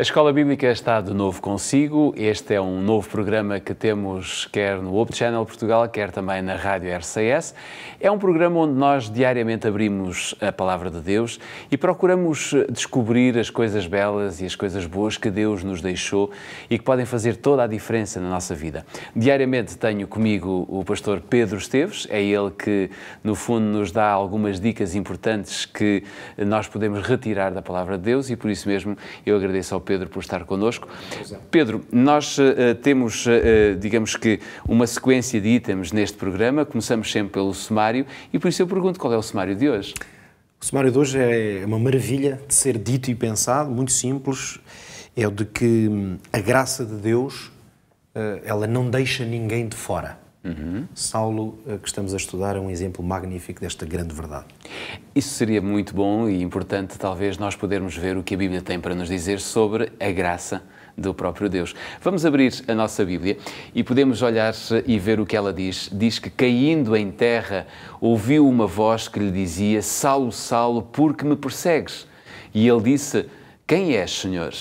A Escola Bíblica está de novo consigo. Este é um novo programa que temos quer no Hope Channel Portugal, quer também na Rádio RCS. É um programa onde nós diariamente abrimos a Palavra de Deus e procuramos descobrir as coisas belas e as coisas boas que Deus nos deixou e que podem fazer toda a diferença na nossa vida. Diariamente tenho comigo o pastor Pedro Esteves, é ele que, no fundo, nos dá algumas dicas importantes que nós podemos retirar da Palavra de Deus e por isso mesmo eu agradeço ao Pedro por estar connosco. Pedro, nós uh, temos, uh, digamos que, uma sequência de itens neste programa. Começamos sempre pelo sumário e por isso eu pergunto qual é o sumário de hoje. O sumário de hoje é uma maravilha de ser dito e pensado, muito simples. É o de que hum, a graça de Deus, ela não deixa ninguém de fora. Uhum. Saulo, que estamos a estudar, é um exemplo magnífico desta grande verdade. Isso seria muito bom e importante, talvez, nós podermos ver o que a Bíblia tem para nos dizer sobre a graça do próprio Deus. Vamos abrir a nossa Bíblia e podemos olhar e ver o que ela diz. Diz que, caindo em terra, ouviu uma voz que lhe dizia: Saulo, Saulo, por que me persegues? E ele disse: Quem és, Senhor?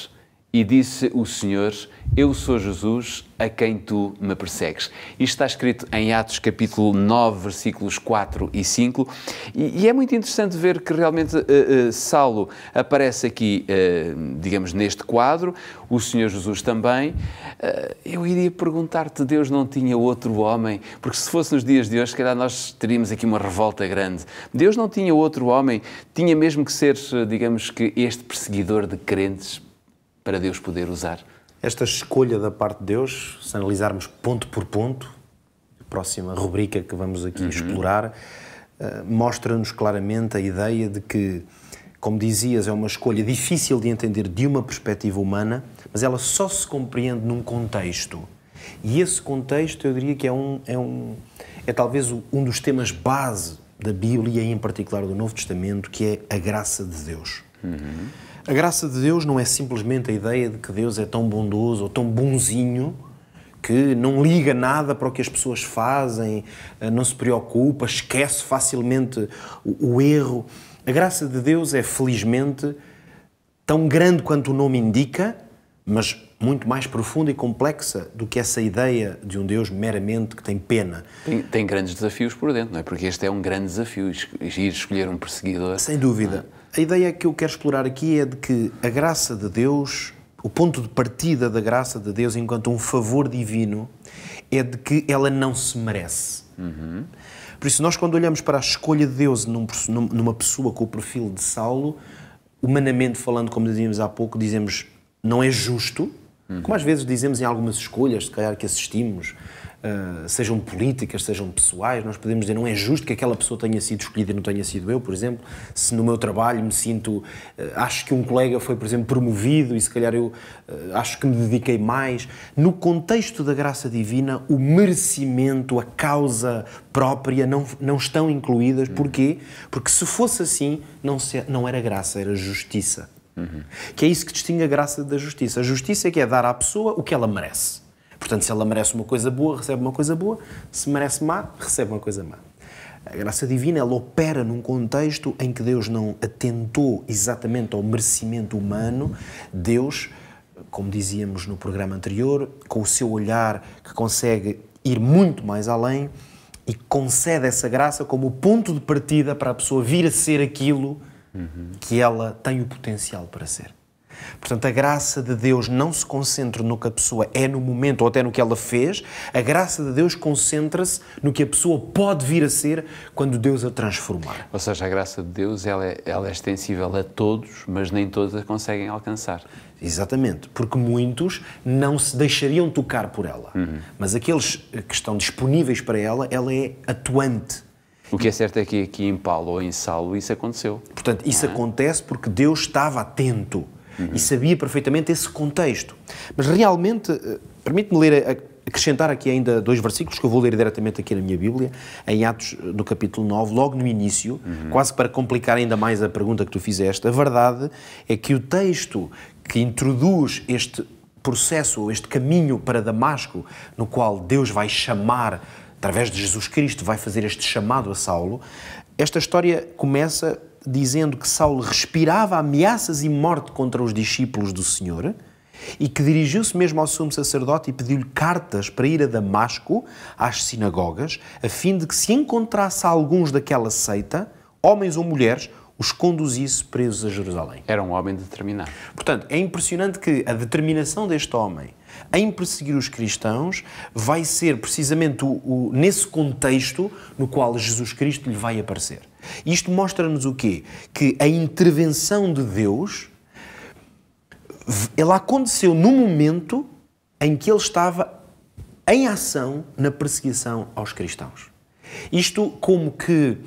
E disse o Senhor: Eu sou Jesus a quem tu me persegues. Isto está escrito em Atos capítulo 9, versículos 4 e 5, e, e é muito interessante ver que realmente uh, uh, Saulo aparece aqui, uh, digamos, neste quadro, o Senhor Jesus também. eu iria perguntar-te, Deus não tinha outro homem, porque se fosse nos dias de hoje, se calhar nós teríamos aqui uma revolta grande. Deus não tinha outro homem, tinha mesmo que ser, digamos que, este perseguidor de crentes para Deus poder usar? Esta escolha da parte de Deus, se analisarmos ponto por ponto, a próxima rubrica que vamos aqui uhum. explorar, uh, mostra-nos claramente a ideia de que, como dizias, é uma escolha difícil de entender de uma perspectiva humana, mas ela só se compreende num contexto. E esse contexto, eu diria que é um, é um é talvez um dos temas base da Bíblia e em particular do Novo Testamento, que é a graça de Deus. Uhum. A graça de Deus não é simplesmente a ideia de que Deus é tão bondoso ou tão bonzinho que não liga nada para o que as pessoas fazem, eh, não se preocupa, esquece facilmente o, o erro. A graça de Deus é, felizmente, tão grande quanto o nome indica, mas muito mais profunda e complexa do que essa ideia de um Deus meramente que tem pena. Tem, tem grandes desafios por dentro, não é? Porque este é um grande desafio, ir escolher um perseguidor. Sem dúvida. A ideia que eu quero explorar aqui é de que a graça de Deus, o ponto de partida da graça de Deus enquanto um favor divino, é de que ela não se merece. Uhum. Por isso, nós, quando olhamos para a escolha de Deus num, numa pessoa com o perfil de Saulo, humanamente falando, como dizíamos há pouco, dizemos não é justo, uhum. como às vezes dizemos em algumas escolhas, se calhar que assistimos, uh, sejam políticas, sejam pessoais, nós podemos dizer não é justo que aquela pessoa tenha sido escolhida e não tenha sido eu, por exemplo. Se no meu trabalho me sinto, uh, acho que um colega foi, por exemplo, promovido e se calhar eu uh, acho que me dediquei mais. No contexto da graça divina, o merecimento, a causa própria não, não estão incluídas. Porquê? Porque se fosse assim, não, se, não era graça, era justiça. Uhum. Que é isso que distingue a graça da justiça. A justiça é que é dar à pessoa o que ela merece. Portanto, se ela merece uma coisa boa, recebe uma coisa boa. Se merece má, recebe uma coisa má. A graça divina ela opera num contexto em que Deus não atentou exatamente ao merecimento humano. Deus, como dizíamos no programa anterior, com o seu olhar que consegue ir muito mais além e concede essa graça como ponto de partida para a pessoa vir a ser aquilo uhum. que ela tem o potencial para ser. Portanto, a graça de Deus não se concentra no que a pessoa é no momento ou até no que ela fez, a graça de Deus concentra-se no que a pessoa pode vir a ser quando Deus a transformar. Ou seja, a graça de Deus ela é, ela é extensível a todos, mas nem todos a conseguem alcançar. Exatamente, porque muitos não se deixariam tocar por ela, uhum. mas aqueles que estão disponíveis para ela, ela é atuante. O que é certo é que aqui em Paulo ou em Saulo isso aconteceu. Portanto, isso é? acontece porque Deus estava atento uhum. e sabia perfeitamente esse contexto. Mas realmente, eh, permite-me ler, acrescentar aqui ainda dois versículos que eu vou ler diretamente aqui na minha Bíblia, em Atos, no capítulo 9, logo no início, uhum. quase para complicar ainda mais a pergunta que tu fizeste. A verdade é que o texto que introduz este processo, este caminho para Damasco, no qual Deus vai chamar, através de Jesus Cristo, vai fazer este chamado a Saulo, esta história começa dizendo que Saulo respirava ameaças e morte contra os discípulos do Senhor, e que dirigiu-se mesmo ao sumo sacerdote e pediu-lhe cartas para ir a Damasco, às sinagogas, a fim de que se encontrasse alguns daquela seita, homens ou mulheres, os conduzisse presos a Jerusalém. Era um homem determinado. Portanto, é impressionante que a determinação deste homem em perseguir os cristãos vai ser precisamente o, o, nesse contexto no qual Jesus Cristo lhe vai aparecer. Isto mostra-nos o quê? Que a intervenção de Deus ela aconteceu no momento em que ele estava em ação na perseguição aos cristãos. Isto como que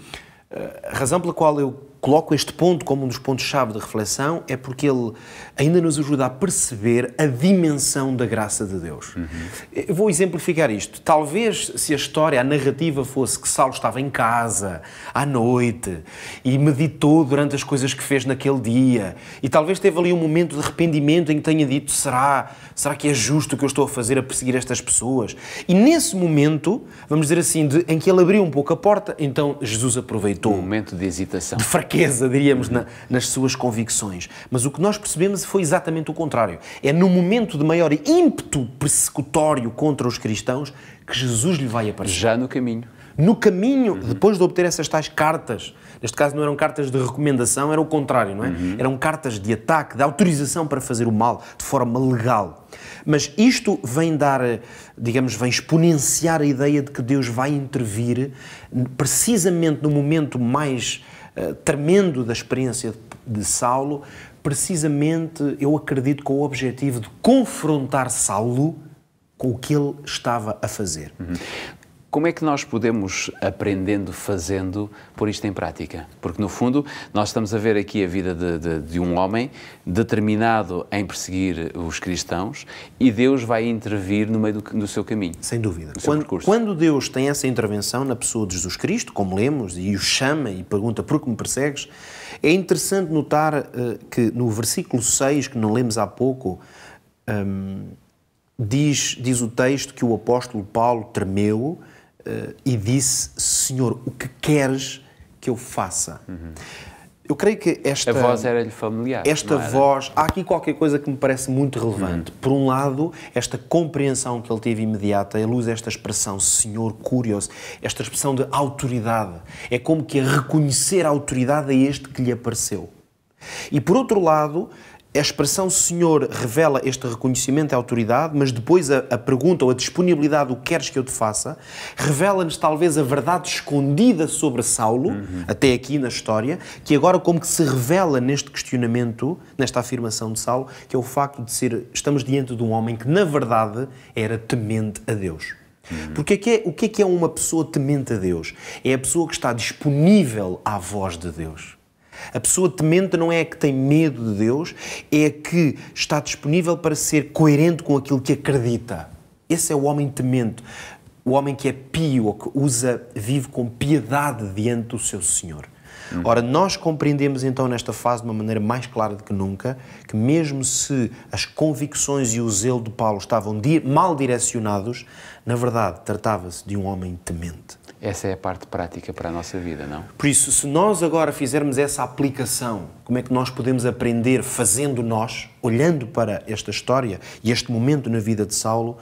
eh, a razão pela qual eu coloco este ponto como um dos pontos-chave de reflexão é porque ele ainda nos ajuda a perceber a dimensão da graça de Deus. Uhum. Eu vou exemplificar isto. Talvez se a história, a narrativa fosse que Saulo estava em casa, à noite, e meditou durante as coisas que fez naquele dia, e talvez teve ali um momento de arrependimento em que tenha dito: será, será que é justo o que eu estou a fazer a perseguir estas pessoas? E nesse momento, vamos dizer assim, de, em que ele abriu um pouco a porta, então Jesus aproveitou. Um momento de hesitação. De fraqueza, diríamos, na, nas suas convicções. Mas o que nós percebemos foi exatamente o contrário. É no momento de maior ímpeto persecutório contra os cristãos que Jesus lhe vai aparecer. Já no caminho. No caminho, uhum. depois de obter essas tais cartas, neste caso não eram cartas de recomendação, era o contrário, não é? Uhum. Eram cartas de ataque, de autorização para fazer o mal de forma legal. Mas isto vem dar, digamos, vem exponenciar a ideia de que Deus vai intervir precisamente no momento mais uh, tremendo da experiência de, de Saulo, precisamente, eu acredito, com o objetivo de confrontar Saulo com o que ele estava a fazer. Uhum. Como é que nós podemos, aprendendo, fazendo, pôr isto em prática? Porque, no fundo, nós estamos a ver aqui a vida de, de, de, um homem determinado em perseguir os cristãos e Deus vai intervir no meio do, do seu caminho. Sem dúvida. Quando, quando, Deus tem essa intervenção na pessoa de Jesus Cristo, como lemos, e o chama e pergunta por que me persegues, é interessante notar uh, que no versículo 6, que não lemos há pouco, um, diz, diz o texto que o apóstolo Paulo tremeu uh, e disse: Senhor, o que queres que eu faça? Uhum. Eu creio que esta. A voz era-lhe familiar. Esta voz. Há aqui qualquer coisa que me parece muito relevante. Uhum. Por um lado, esta compreensão que ele teve imediata, a luz desta expressão, Senhor curioso, esta expressão de autoridade. É como que a reconhecer a autoridade a este que lhe apareceu. E por outro lado, a expressão Senhor revela este reconhecimento e autoridade, mas depois a, a pergunta ou a disponibilidade, o que queres que eu te faça, revela-nos talvez a verdade escondida sobre Saulo, uhum. até aqui na história, que agora como que se revela neste questionamento, nesta afirmação de Saulo, que é o facto de ser, estamos diante de um homem que na verdade era temente a Deus. Uhum. Porque é que é, o que é que é uma pessoa temente a Deus? É a pessoa que está disponível à voz de Deus. A pessoa temente não é a que tem medo de Deus, é a que está disponível para ser coerente com aquilo que acredita. Esse é o homem temente, o homem que é pio, que usa, vive com piedade diante do seu Senhor. Ora, nós compreendemos então nesta fase de uma maneira mais clara do que nunca que, mesmo se as convicções e o zelo de Paulo estavam mal direcionados, na verdade tratava-se de um homem temente. Essa é a parte prática para a nossa vida, não? Por isso, se nós agora fizermos essa aplicação, como é que nós podemos aprender fazendo nós, olhando para esta história e este momento na vida de Saulo,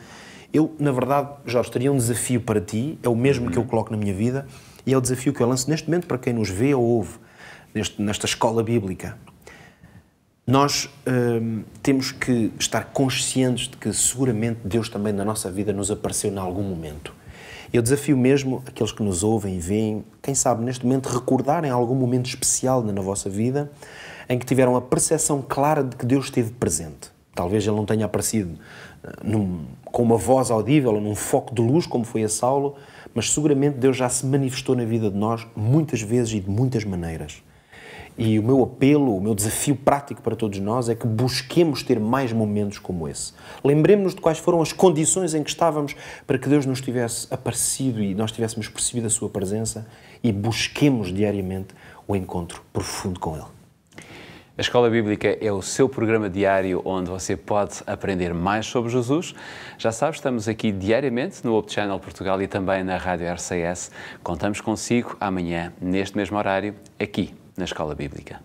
eu, na verdade, já teria um desafio para ti, é o mesmo uhum. que eu coloco na minha vida, e é o desafio que eu lanço neste momento para quem nos vê ou ouve neste, nesta escola bíblica. Nós hum, temos que estar conscientes de que seguramente Deus também na nossa vida nos apareceu em algum momento. Eu desafio mesmo aqueles que nos ouvem e veem, quem sabe neste momento, recordarem algum momento especial na vossa vida em que tiveram a percepção clara de que Deus esteve presente. Talvez ele não tenha aparecido eh, num, com uma voz audível ou num foco de luz, como foi a Saulo, mas seguramente Deus já se manifestou na vida de nós muitas vezes e de muitas maneiras. E o meu apelo, o meu desafio prático para todos nós é que busquemos ter mais momentos como esse. Lembremos-nos de quais foram as condições em que estávamos para que Deus nos tivesse aparecido e nós tivéssemos percebido a Sua presença e busquemos diariamente o encontro profundo com Ele. A Escola Bíblica é o seu programa diário onde você pode aprender mais sobre Jesus. Já sabe, estamos aqui diariamente no Hope Channel Portugal e também na Rádio RCS. Contamos consigo amanhã, neste mesmo horário, aqui na Escola Bíblica.